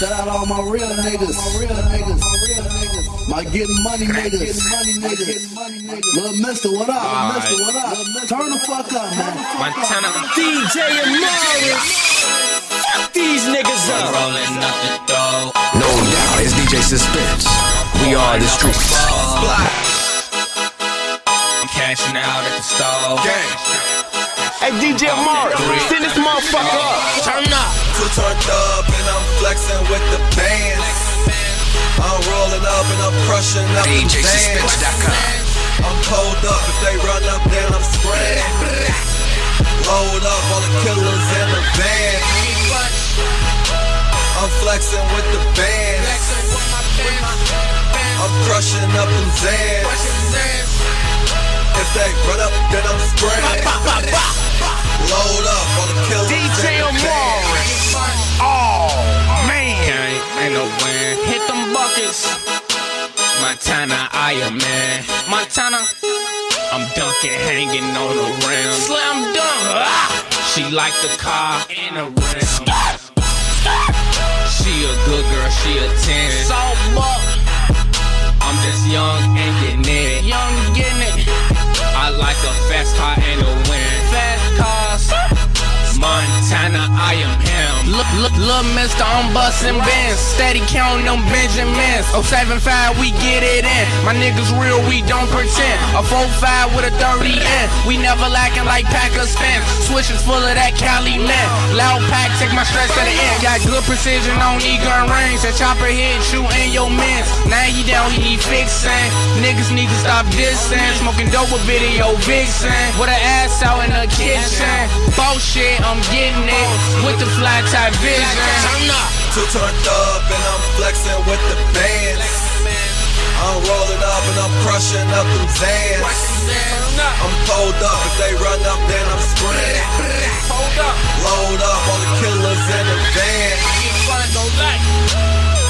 Shout out all my real niggas. My real niggas. My real niggas. My getting money niggas. Getting money niggas. Little Mister, what up? Little Mister, what up? Turn the fuck up, man. Montana. DJ Amaris. These niggas I'm up. rolling up the dough. No doubt, it's DJ Suspense. We are the streets. I'm cashing out at the stove. Hey, DJ Amaris, send this motherfucker up. Turn up. Too turned up and I'm flexing with the bands. I'm rolling up and I'm crushing up the bands. I'm pulled up, if they run up then I'm spraying. Load up all the killers in the van. I'm flexing with the bands. I'm crushing up them Zans. If they run up, then I'm spraying. Load up Ain't, ain't no win. Hit them buckets. Montana, I am man. Montana, I'm dunking, hanging on the rim. Slam dunk. Ah. She like the car and the rim. She a good girl, she a 10. Salt buck. I'm just young and getting it. Young getting it. Look, look, mister, I'm bustin' bands. Steady counting them Benjamins. 075, we get it in. My niggas real, we don't pretend. A 4-5 with a 30 in. We never lacking like Packer spins. Switches full of that Cali man. Loud pack, take my stress to the end. Got good precision on E-gun range. That chopper hit, shooting your mans. Now he down, he need fixin'. Niggas need to stop dissing. Smoking dope with video vixen. With an ass out in the kitchen. Bullshit, I'm getting it. With the flat type vision. Turn up. Too turned up and I'm flexing with the bands. I'm rolling up and I'm crushing up them Zans. I'm pulled up, if they run up, then I'm spraying. Load up all the killers in the van.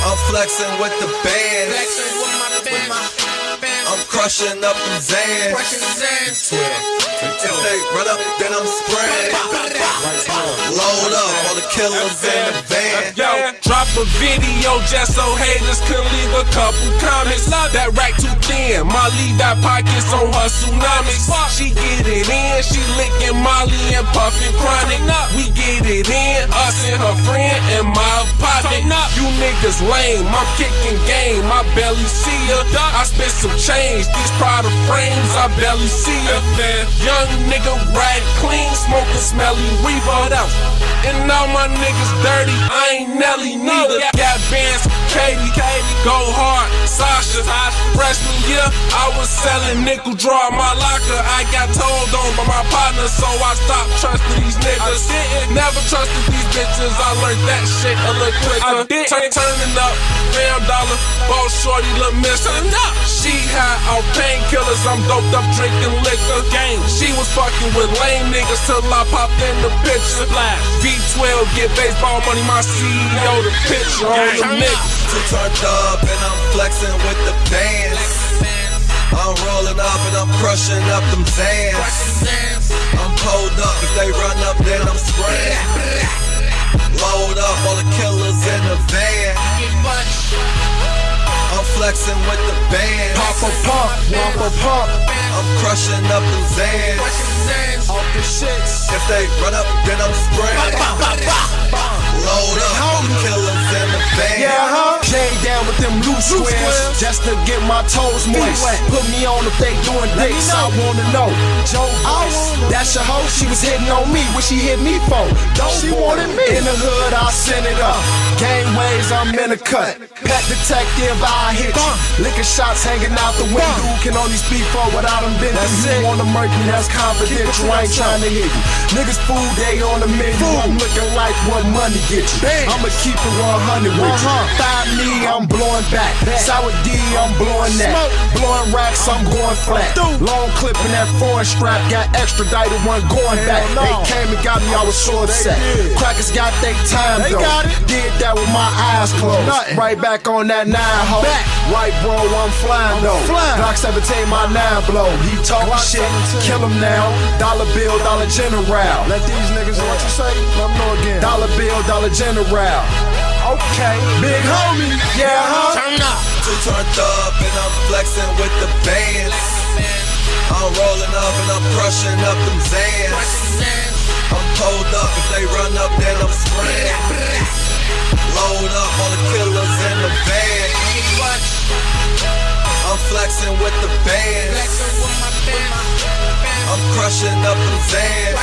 I'm flexing with the bands. I'm crushing up them Zans. If they run up, then I'm spraying. Uh, load up all the killers in the van. Drop a video just so haters could leave a couple comments. Love That rack too thin, Molly got pockets on her tsunamis. She get it in, she licking Molly and puffin' chronic. We get it in, us and her friend and my pocket. You niggas lame, I'm kicking game, I barely see ya. I spit some change, these Prada frames, I barely see ya. Young nigga ride clean, smoking smelly weaver out. And all my niggas dirty, I ain't Nelly neither. Oh, Got bands, Katie, go hard, Sasha. Freshman year, I was selling nickel draw my locker. I got told on by my partner, so I stopped trusting these niggas. Never trusted these bitches, I learned that shit a little quicker. Turn, turning up, fam dollar, boss shorty, little mister. She high on painkillers, I'm doped up drinking liquor. Gang, she was fucking with lame niggas till I popped in the picture. V12, get baseball money, my CEO, the picture on the mix. Too turned up and I'm flexing with the bands. I'm rolling up and I'm crushing up them Zans. I'm pulled up, if they run up, then I'm spraying. Load up all the killers in the van. I'm flexing with the bands. Pop a pump, pump a pump. I'm crushing up them Zans. Off the shits. If they run up, then I'm spraying. Load up all the killers in them squares just to get my toes moist. Put me on if they doing dicks. I wanna know. Joe Voice, that's your hoe. She was hitting on me. What she hit me for? Don't she wanted me. In the hood, I send it up. Game ways, I'm in a cut. Pet detective, I hit you. Liquor shots hanging out the window. Can only speak for what I done been through. You wanna murk me? That's confidential. I ain't trying to hit you. Niggas food, they on the menu. I'm looking like what money get you. I'ma keep it 100 with you. Find me, I'm blowing back. Sour D, I'm blowing that. Blowing racks, I'm going flat. Long clip in that foreign strap, got extradited, one going back. They came and got me, I was so upset. Crackers got they time though. Did that with my eyes closed. Right back on that nine hole. Right, bro, I'm flying though. Glock 17, my nine blow. He talking shit, kill him now. Dollar bill, dollar general. Let these niggas know what you say. Let them know again. Dollar bill, dollar general. Okay, big homie, yeah, huh? Turn up. Too turned up and I'm flexing with the bands. I'm rolling up and I'm crushing up them Zans. I'm pulled up, if they run up, then I'm spraying. Load up all the killers in the van. I'm flexing with the bands. I'm crushing up them Zans.